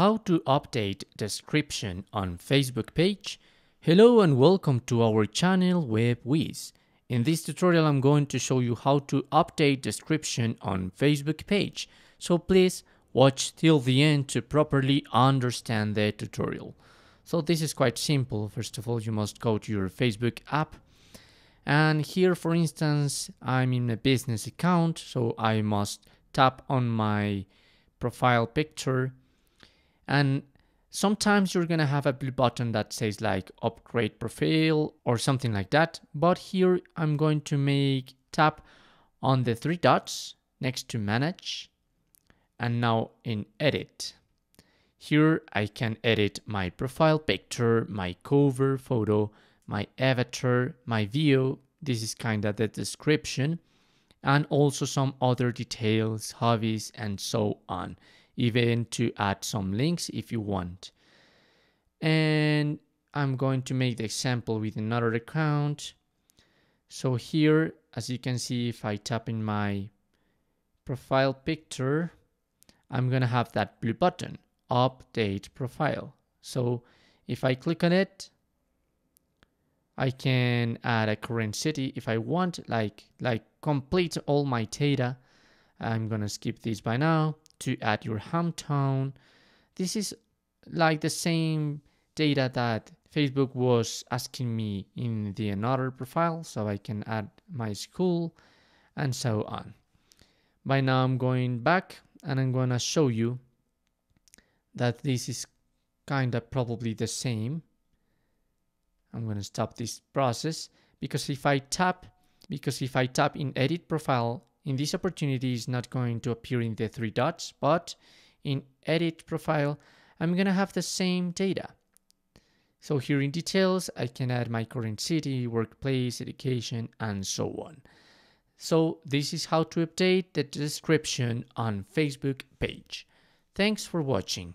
How to update description on Facebook page. Hello and welcome to our channel Web Whizz. In this tutorial I'm going to show you how to update description on Facebook page. So please watch till the end to properly understand the tutorial. So this is quite simple. First of all you must go to your Facebook app and here for instance I'm in a business account so I must tap on my profile picture and sometimes you're gonna have a blue button that says like upgrade profile or something like that. But here I'm going to make tap on the three dots next to manage and now in edit. Here I can edit my profile picture my cover photo my avatar my view this is kind of the description and also some other details, hobbies, and so on. Even to add some links if you want. And I'm going to make the example with another account. So here, as you can see, if I tap in my profile picture, I'm going to have that blue button, update profile. So if I click on it, I can add a current city if I want, like, like complete all my data. I'm gonna skip this by now to add your hometown. This is like the same data that Facebook was asking me in the another profile, so I can add my school and so on. By now I'm going back and I'm gonna show you that this is kind of probably the same I'm to stop this process because if I tap because if I tap in edit profile in this opportunity is not going to appear in the three dots but in edit profile I'm going to have the same data. So here in details I can add my current city, workplace, education and so on. So this is how to update the description on Facebook page. Thanks for watching.